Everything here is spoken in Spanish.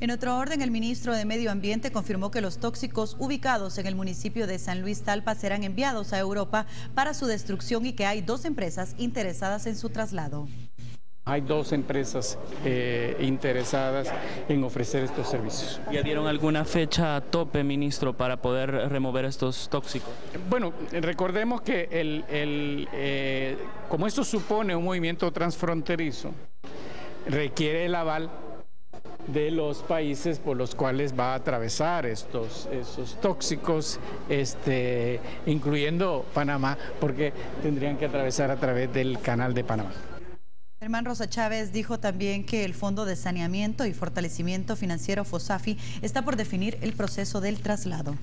En otro orden, el ministro de Medio Ambiente confirmó que los tóxicos ubicados en el municipio de San Luis Talpa serán enviados a Europa para su destrucción y que hay dos empresas interesadas en su traslado. Hay dos empresas eh, interesadas en ofrecer estos servicios. ¿Ya dieron alguna fecha a tope, ministro, para poder remover estos tóxicos? Bueno, recordemos que el, eh, como esto supone un movimiento transfronterizo, requiere el aval de los países por los cuales va a atravesar estos tóxicos, este, incluyendo Panamá, porque tendrían que atravesar a través del canal de Panamá. Germán Rosa Chávez dijo también que el Fondo de Saneamiento y Fortalecimiento Financiero FOSAFI está por definir el proceso del traslado.